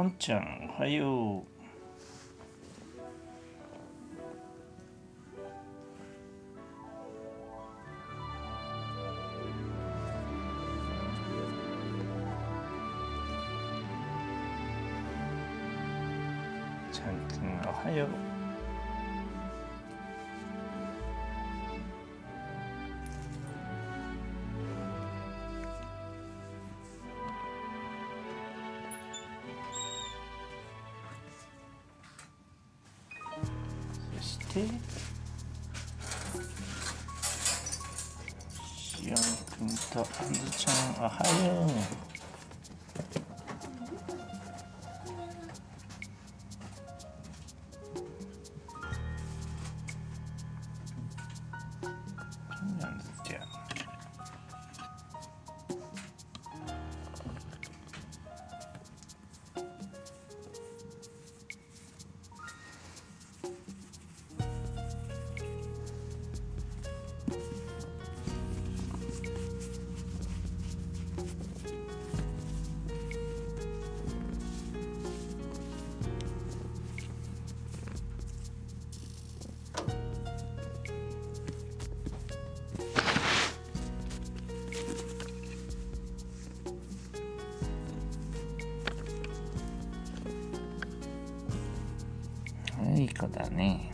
ポンちゃんおはよう。ちゃんくんおはよう。そしてしおんくんとあんずだね。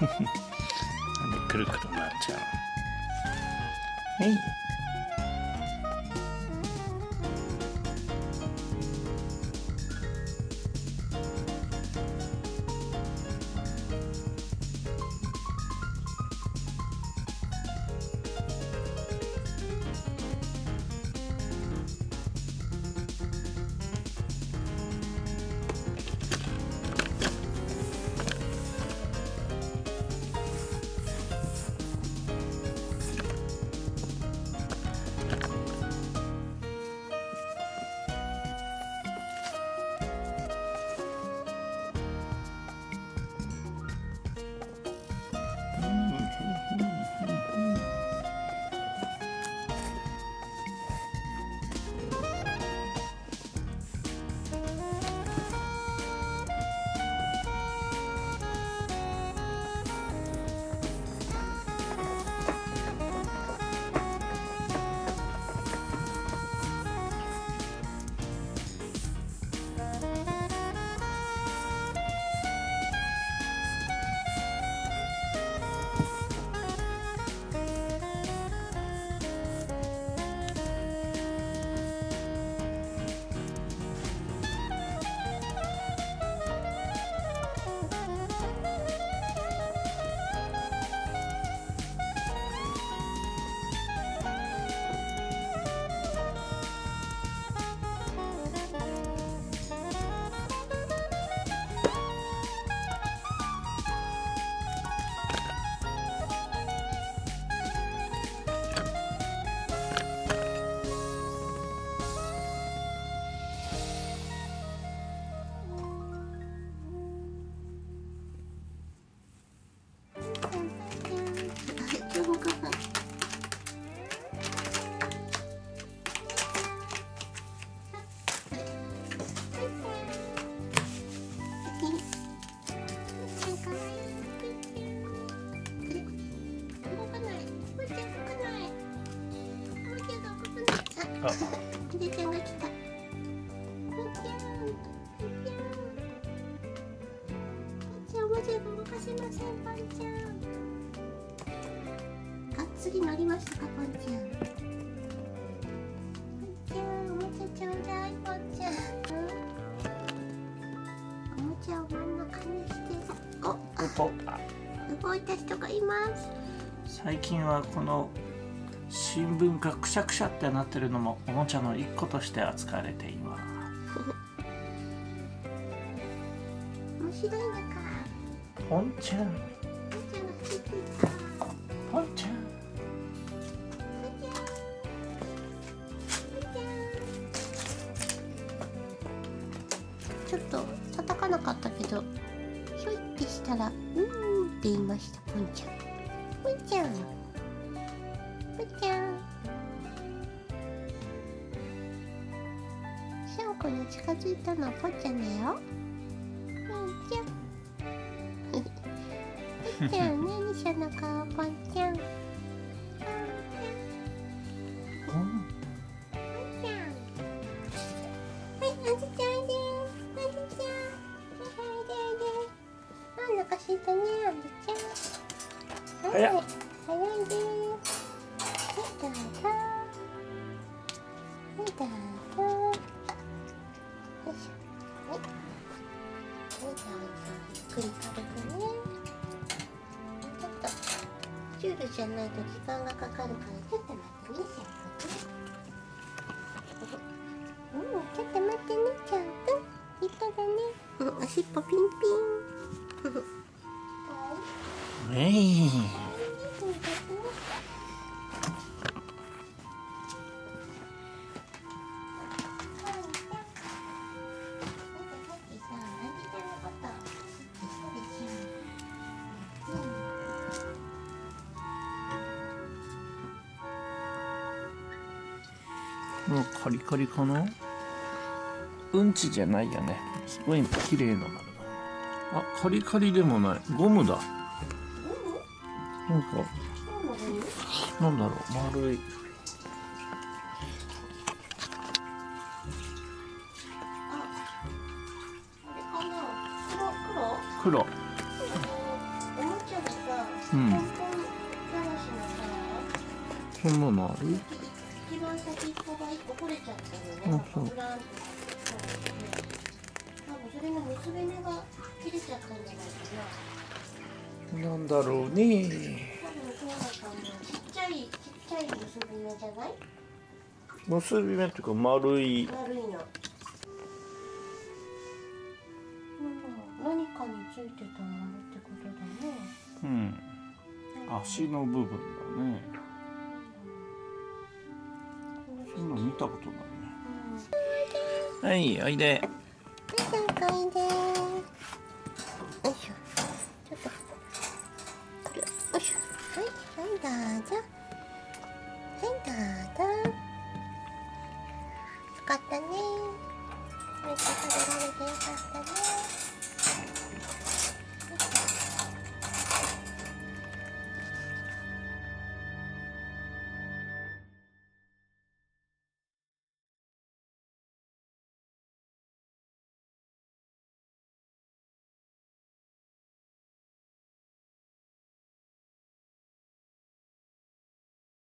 なんでくるくる回っちゃうの？えい。あひでちゃんが来た。が、っつり乗りましたか、ぽんちゃん。ぽんちゃん、おもちゃちょうだい、ぽんちゃん。おもちゃを真ん中にして。動いた人がいます。最近はこの新聞がくしゃくしゃってなってるのもおもちゃの一個として扱われています。面白いのか。ポンちゃん。ポンちゃん。ちょっと叩かなかったけどひょいってしたら「うーん」って言いました。ぽんちゃん。ぽんちゃんちゃん。しょうこに近づいたのはぽっちゃんだよ。ぽんちゃん。ぽっちゃん何その顔ぽんちゃん。くり軽くね。ちょっと。シュールじゃないと時間がかかるから、ちょっと待ってね、シャンプーね。うん、ちょっと待ってね、ちゃんくん。立派だね。う、おしっぽピンピン。はいもうカリカリかな？うんちじゃないよね。すごい綺麗な丸だ。あカリカリでもない。ゴムだ。なんかなんだろう。丸い。黒おもちゃがさ、うん。ポンポンガラスのさ、そんなのある？一番先っぽが一個取れちゃったのね。あそうブランそうね多分それの結び目が切れちゃったんじゃないかな。なんだろうね多分そうだと思う。ちっちゃいちっちゃい結び目じゃない？結び目っていうか丸い丸いの。何かについてたものってことだね。うん足の部分だね見たことないねはいおいではい、正解で。よいしょ。ちょっと。よいしょ。はい、はい、どうぞ。はい、どうぞ。よかったね。はい、食べられてよかったね。